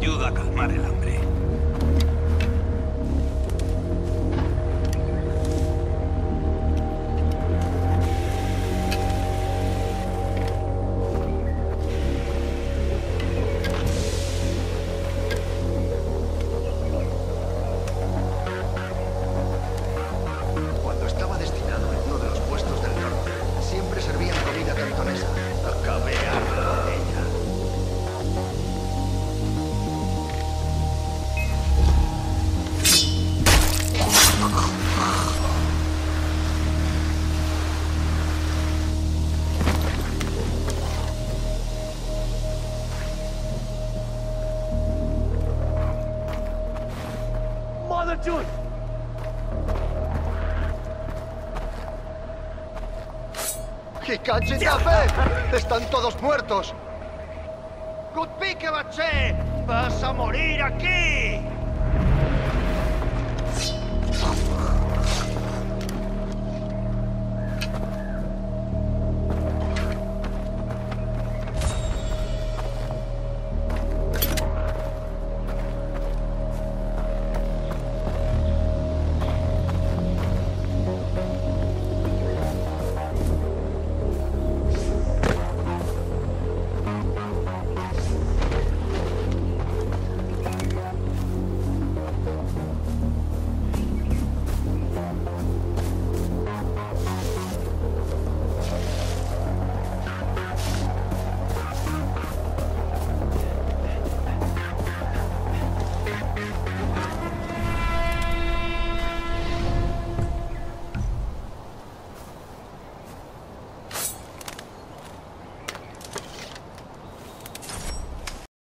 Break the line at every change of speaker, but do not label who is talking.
Ayuda a calmar el hambre.
¡Hikachi Café! ¡Están todos muertos! ¡Good pique, baché! ¡Vas a morir aquí!